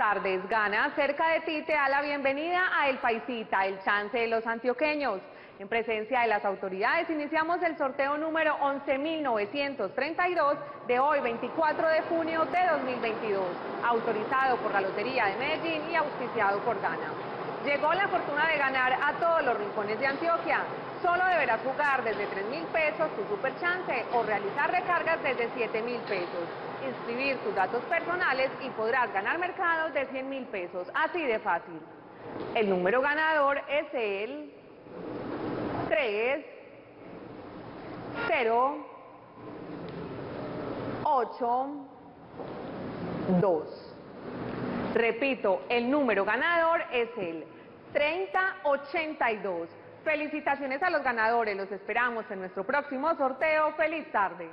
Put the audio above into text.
tardes. Gana cerca de ti te da la bienvenida a El Paisita, el chance de los antioqueños. En presencia de las autoridades iniciamos el sorteo número 11.932 de hoy, 24 de junio de 2022, autorizado por la Lotería de Medellín y auspiciado por Gana. Llegó la fortuna de ganar a todos los rincones de Antioquia. Solo deberás jugar desde 3 mil pesos tu super chance o realizar recargas desde 7 mil pesos. Inscribir tus datos personales y podrás ganar mercados de 100 mil pesos. Así de fácil. El número ganador es el 3, 0, 8, 2. Repito, el número ganador es el 3082. Felicitaciones a los ganadores, los esperamos en nuestro próximo sorteo. ¡Feliz tarde!